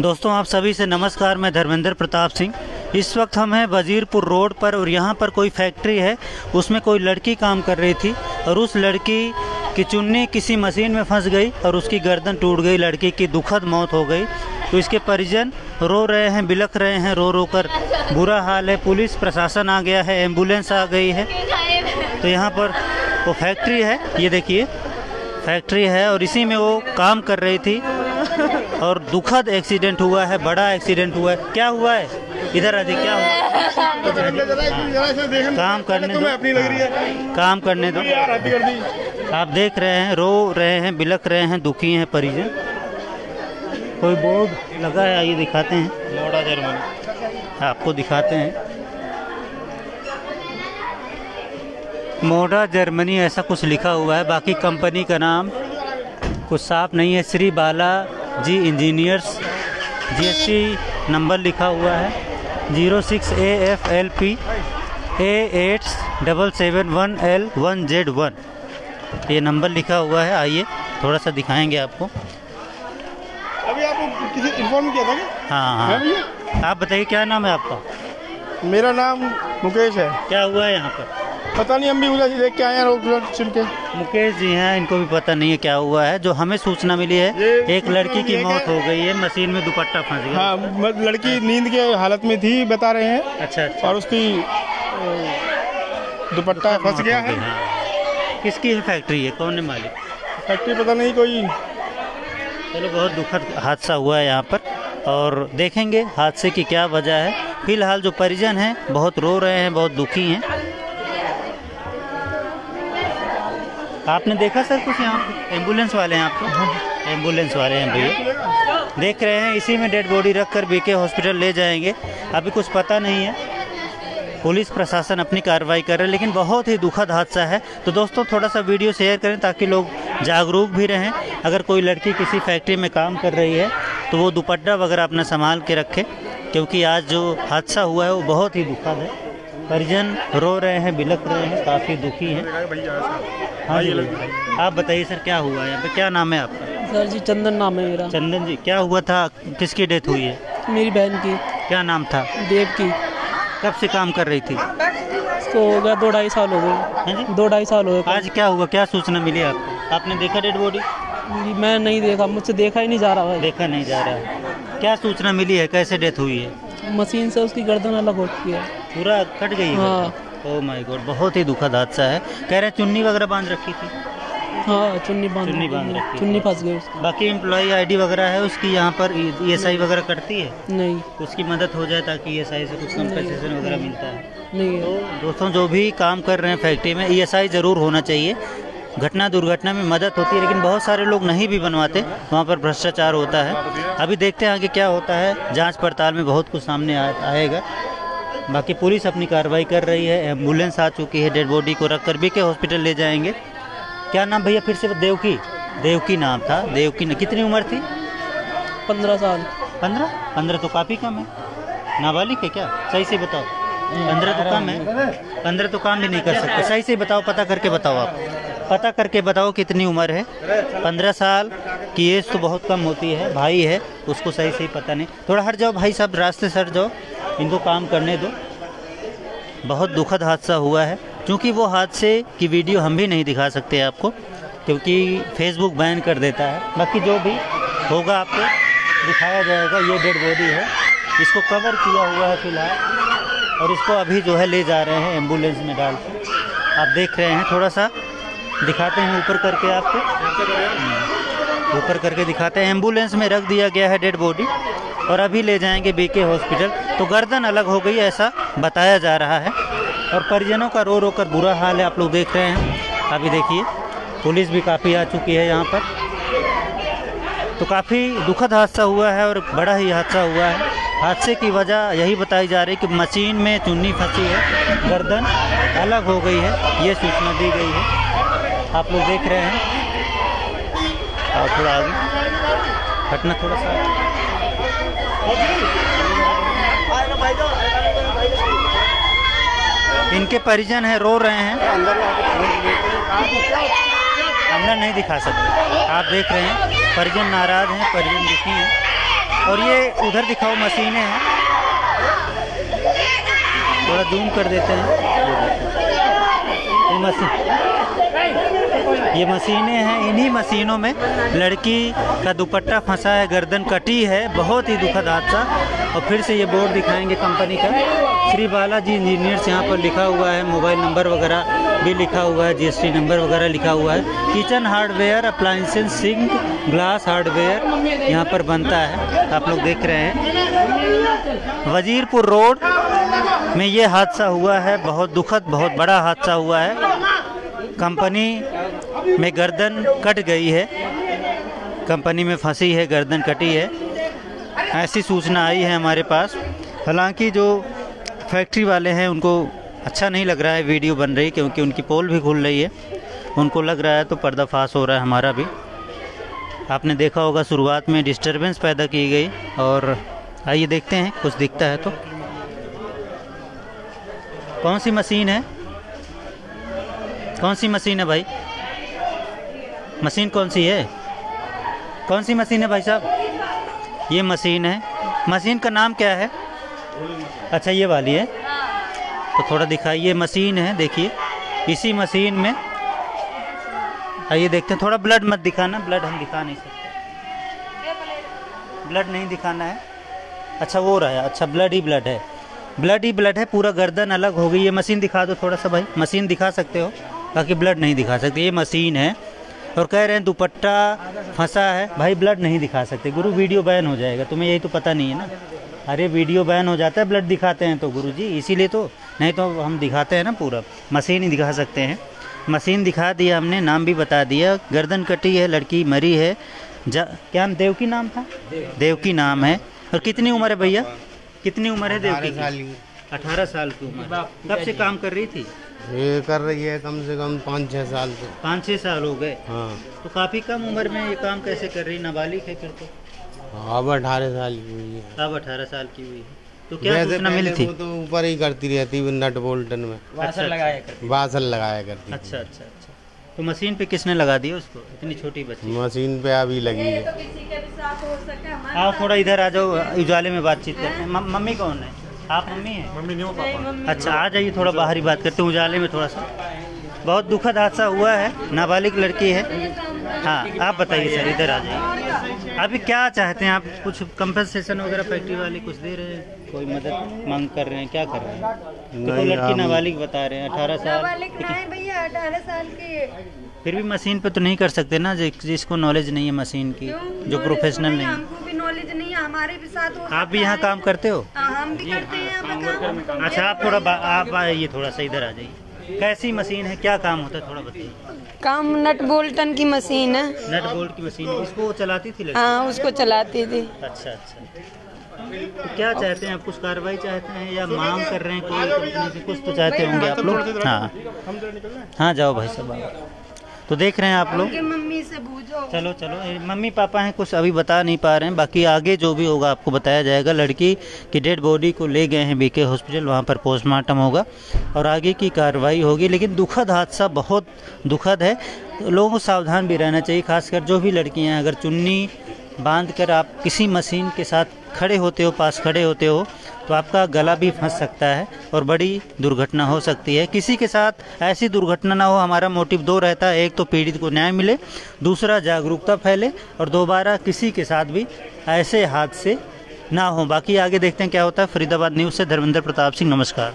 दोस्तों, आप सभी से नमस्कार। मैं धर्मेंद्र प्रताप सिंह। इस वक्त हम हैं वजीरपुर रोड पर और यहाँ पर कोई फैक्ट्री है, उसमें कोई लड़की काम कर रही थी और उस लड़की की चुन्नी किसी मशीन में फंस गई और उसकी गर्दन टूट गई, लड़की की दुखद मौत हो गई। तो इसके परिजन रो रहे हैं, बिलख रहे हैं, रो रो कर। बुरा हाल है, पुलिस प्रशासन आ गया है, एंबुलेंस आ गई है। तो यहाँ पर वो फैक्ट्री है, ये देखिए। फैक्ट्री है और इसी में वो काम कर रही थी। और दुखद एक्सीडेंट हुआ है बड़ा एक्सीडेंट हुआ है। क्या हुआ है? इधर अधिक क्या हुआ? काम करने दो। है काम करने दी। आप देख रहे हैं रो रहे हैं बिलख रहे हैं दुखी हैं परिजन। कोई बोर्ड लगा है? आइए दिखाते हैं। मोड़ा जर्मनी। आपको दिखाते हैं। मोडा जर्मनी ऐसा कुछ लिखा हुआ है। बाकी कंपनी का नाम कुछ साफ़ नहीं है। Shri Balaji engineers GST number लिखा हुआ है। Zero six A F L P A eight double seven one L one Z one ये नंबर लिखा हुआ है आइए थोड़ा सा दिखाएँगे आपको। अभी आपको किसी इन्फॉर्म किया था क्या? हाँ हाँ। आप बताइए क्या नाम है आपका? मेरा नाम मुकेश है। क्या हुआ है यहाँ पर? पता नहीं हम भी उधर देख के आए हैं रोड सुन के। मुकेश जी हैं इनको भी पता नहीं है क्या हुआ है। जो हमें सूचना मिली है एक लड़की की मौत हो गई है मशीन में दुपट्टा फंस गया। हाँ लड़की नींद के हालत में थी बता रहे हैं। अच्छा अच्छा। और उसकी दुपट्टा फंस गया है हाँ। किसकी है फैक्ट्री है कौन है मालिक? फैक्ट्री पता नहीं कोई। चलो बहुत दुखद हादसा हुआ है यहाँ पर। और देखेंगे हादसे की क्या वजह है। फ़िलहाल जो परिजन हैं बहुत रो रहे हैं बहुत दुखी हैं। आपने देखा सर कुछ यहाँ एंबुलेंस वाले हैं आपको एंबुलेंस वाले हैं भैया। देख रहे हैं इसी में डेड बॉडी रख कर बीके हॉस्पिटल ले जाएँगे। अभी कुछ पता नहीं है। पुलिस प्रशासन अपनी कार्रवाई कर रहे हैं लेकिन बहुत ही दुखद हादसा है। तो दोस्तों थोड़ा सा वीडियो शेयर करें ताकि लोग जागरूक भी रहें। अगर कोई लड़की किसी फैक्ट्री में काम कर रही है तो वो दुपट्टा वगैरह अपना संभाल के रखे क्योंकि आज जो हादसा हुआ है वो बहुत ही दुखद है। परिजन रो रहे हैं बिलख रहे हैं काफ़ी दुखी हैं। हाँ जी आप बताइए सर क्या हुआ? है यहाँ पे क्या नाम है आपका? सर जी चंदन नाम है मेरा। चंदन जी क्या हुआ था? किसकी डेथ हुई है? मेरी बहन की। क्या नाम था? देव की। कब से काम कर रही थी? इसको हो गया दो ढाई साल हो हाँ गए जी। दो ढाई साल हो गए। आज क्या हुआ? क्या सूचना मिली आपको? आपने देखा डेड बॉडी? मैं नहीं देखा। मुझसे देखा ही नहीं जा रहा भाई। देखा नहीं जा रहा है। क्या सूचना मिली है? कैसे डेथ हुई है? मशीन से उसकी गर्दन अलग हो चुकी है। पूरा कट गई है हाँ। ओ माय गॉड बहुत ही दुखद हादसा है। कह रहे चुन्नी वगैरह बाँध रखी थी। हाँ चुन्नी बाँध चुन्नी बाँध रखी चुन्नी फंस गई उसकी। बाकी एम्प्लॉय आईडी वगैरह है उसकी यहाँ पर ई एस आई वगैरह करती है? नहीं। उसकी मदद हो जाए ताकि ई एस आई से कुछ कंपनसेशन वगैरह मिलता है। नहीं। तो दोस्तों जो भी काम कर रहे हैं फैक्ट्री में ईएसआई ज़रूर होना चाहिए। घटना दुर्घटना में मदद होती है लेकिन बहुत सारे लोग नहीं भी बनवाते। वहाँ पर भ्रष्टाचार होता है। अभी देखते हैं आगे क्या होता है। जाँच पड़ताल में बहुत कुछ सामने आएगा। बाकी पुलिस अपनी कार्रवाई कर रही है एंबुलेंस आ चुकी है डेड बॉडी को रख कर भी के हॉस्पिटल ले जाएँगे। क्या नाम भैया फिर से? देवकी। देवकी नाम था। देवकी न, कितनी उम्र थी? पंद्रह साल। पंद्रह? पंद्रह तो काफ़ी कम है। नाबालिग है क्या? सही से बताओ। पंद्रह तो कम है। पंद्रह तो काम भी नहीं कर सकते। सही से बताओ पता करके बताओ आप। पता करके बताओ कितनी उम्र है। पंद्रह साल की एज तो बहुत कम होती है। भाई है उसको सही सही पता नहीं। थोड़ा हट जाओ भाई साहब रास्ते से हट जाओ। इनको काम करने दो। बहुत दुखद हादसा हुआ है। क्योंकि वो हादसे की वीडियो हम भी नहीं दिखा सकते आपको, क्योंकि फेसबुक बैन कर देता है। बाकी जो भी होगा आपको दिखाया जाएगा, ये डेड बॉडी है। इसको कवर किया हुआ है फ़िलहाल, और इसको अभी जो है ले जा रहे हैं एंबुलेंस में डाल के। आप देख रहे हैं, थोड़ा सा दिखाते हैं ऊपर करके आपको। ऊपर करके दिखाते हैं, एंबुलेंस में रख दिया गया है डेड बॉडी। और अभी ले जाएँगे बीके हॉस्पिटल तो गर्दन अलग हो गई ऐसा बताया जा रहा है। और परिजनों का रो रो कर बुरा हाल है, आप लोग देख रहे हैं। अभी देखिए, पुलिस भी काफ़ी आ चुकी है यहाँ पर। तो काफ़ी दुखद हादसा हुआ है और बड़ा ही हादसा हुआ है। हादसे की वजह यही बताई जा रही है कि मशीन में चुन्नी फंसी है, गर्दन अलग हो गई है, ये सूचना दी गई है। आप लोग देख रहे हैं। और थोड़ा आगे। हटना थोड़ा सा इनके परिजन हैं, रो रहे हैं। अंदर नहीं दिखा सकते। आप देख रहे हैं, परिजन नाराज़ हैं, परिजन दुखी हैं। और ये उधर दिखाओ, मशीनें हैं। थोड़ा जूम कर देते हैं। ये मशीन। ये मशीनें हैं, इन्हीं मशीनों में लड़की का दुपट्टा फंसा है, गर्दन कटी है, बहुत ही दुखद हादसा। और फिर से ये बोर्ड दिखाएँगे कंपनी का। श्री बालाजी इंजीनियर्स यहाँ पर लिखा हुआ है, मोबाइल नंबर वगैरह भी लिखा हुआ है, जीएसटी नंबर वगैरह लिखा हुआ है। Kitchen hardware appliances sink, glass hardware यहाँ पर बनता है, आप लोग देख रहे हैं। वजीरपुर रोड में ये हादसा हुआ है, बहुत दुखद, बहुत बड़ा हादसा हुआ है। कंपनी में गर्दन कट गई है। कंपनी में फंसी है, गर्दन कटी है। ऐसी सूचना आई है हमारे पास। हालाँकि जो फैक्ट्री वाले हैं, उनको अच्छा नहीं लग रहा है, वीडियो बन रही क्योंकि उनकी पोल भी खुल रही है। उनको लग रहा है तो पर्दाफाश हो रहा है हमारा भी। आपने देखा होगा, शुरुआत में डिस्टरबेंस पैदा की गई और आइए देखते हैं, कुछ दिखता है तो। कौन सी मशीन है? कौन सी मशीन है भाई? मशीन कौन सी है? कौन सी मशीन है भाई साहब? ये मशीन है। मशीन का नाम क्या है? अच्छा ये वाली है। तो थोड़ा दिखाइए मशीन है, देखिए। इसी मशीन में, आइए देखते हैं। थोड़ा ब्लड मत दिखाना, ब्लड हम दिखा नहीं सकते। ब्लड नहीं दिखाना है। अच्छा वो रहा अच्छा ब्लड ही ब्लड है। ब्लड ही ब्लड है, पूरा गर्दन अलग हो गई। ये मशीन दिखा दो थोड़ा सा भाई। मशीन दिखा सकते हो? बाकी ब्लड नहीं दिखा सकते। ये मशीन है। और कह रहे हैं दुपट्टा फंसा है। भाई ब्लड नहीं दिखा सकते। गुरु वीडियो बैन हो जाएगा। तुम्हें यही तो पता नहीं है ना? अरे वीडियो बैन हो जाता है ब्लड दिखाते हैं तो गुरु जी इसीलिए तो नहीं तो हम दिखाते हैं ना पूरा। मशीन ही दिखा सकते हैं। मशीन दिखा दिया हमने नाम भी बता दिया। गर्दन कटी है लड़की मरी है। जा क्या नाम? देवकी नाम था? देवकी नाम है। और कितनी उम्र है भैया? कितनी उम्र है देवकी की? अठारह साल की। उम्र। कब से काम कर रही थी? ये कर रही है कम से कम पाँच छः साल से। पाँच छः साल हो गए? हाँ। तो काफ़ी कम उम्र में ये काम कैसे कर रही? नाबालिग है फिर तो। अब अठारह साल की हुई है। अब अठारह साल की हुई है। तो क्या सूचना मिली थी? वो तो ऊपर ही करती रहती है नट बोल्टन में। अच्छा अच्छा। बासल लगाया करती अच्छा अच्छा अच्छा। तो मशीन पे किसने लगा दिया उसको? इतनी छोटी बच्ची। मशीन पे अभी लगी है। आप थोड़ा इधर आ जाओ उजाले में बातचीत करते हैं। मम्मी कौन है? आप मम्मी हैं? मम्मी नहीं हो पापा। अच्छा आ जाइए थोड़ा बाहर ही बात करते हैं उजाले में थोड़ा सा। बहुत दुखद हादसा हुआ है नाबालिग लड़की है। हाँ आप बताइए सर इधर आ जाइए। अभी क्या चाहते हैं आप? कुछ कंपनसेशन वगैरह फैक्ट्री वाले कुछ दे रहे हैं? कोई मदद मांग कर रहे हैं? क्या कर रहे हैं? तो लड़की नाबालिग बता रहे हैं अठारह साल। है भैया अठारह साल की फिर भी मशीन पे तो नहीं कर सकते ना जिसको नॉलेज नहीं है मशीन की जो प्रोफेशनल नहीं है। नॉलेज नहीं है हमारे भी साथ हो आप भी यहाँ काम करते हो? हाँ, हम भी करते हैं काम अच्छा आप थोड़ा आप आइए थोड़ा सा इधर आ जाइए। कैसी मशीन है? क्या काम होता है? थोड़ा बताइए। काम नट बोल्टन की मशीन है। नट बोल्ट की मशीन उसको चलाती थी हाँ उसको चलाती थी। अच्छा अच्छा। तो क्या चाहते हैं आप? कुछ कार्रवाई चाहते हैं या मांग कर रहे हैं कोई? कंपनी से कुछ तो चाहते होंगे आप लोग। हाँ। हाँ। जाओ भाई साहब। तो देख रहे हैं आप लोग। मम्मी से पूछो। चलो चलो। मम्मी पापा हैं कुछ अभी बता नहीं पा रहे हैं। बाकी आगे जो भी होगा आपको बताया जाएगा। लड़की की डेड बॉडी को ले गए हैं बीके हॉस्पिटल वहाँ पर पोस्टमार्टम होगा और आगे की कार्रवाई होगी। लेकिन दुखद हादसा बहुत दुखद है। लोगों को सावधान भी रहना चाहिए खासकर जो भी लड़कियाँ हैं। अगर चुन्नी बाँध कर आप किसी मशीन के साथ खड़े होते हो पास खड़े होते हो तो आपका गला भी फंस सकता है और बड़ी दुर्घटना हो सकती है। किसी के साथ ऐसी दुर्घटना ना हो, हमारा मोटिव दो रहता है। एक तो पीड़ित को न्याय मिले, दूसरा जागरूकता फैले और दोबारा किसी के साथ भी ऐसे हादसे ना हो। बाकी आगे देखते हैं क्या होता है। फरीदाबाद न्यूज़ से धर्मेंद्र प्रताप सिंह, नमस्कार।